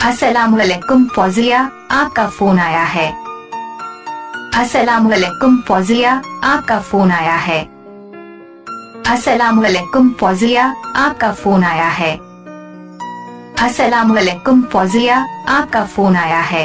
असलामुअलैकुम फौजिया आपका फ़ोन आया है असलामुअलैकुम फौजिया आपका फ़ोन आया है असलामुअलैकुम फौजिया आपका फ़ोन आया है असलामुअलैकुम फौजिया आपका फ़ोन आया है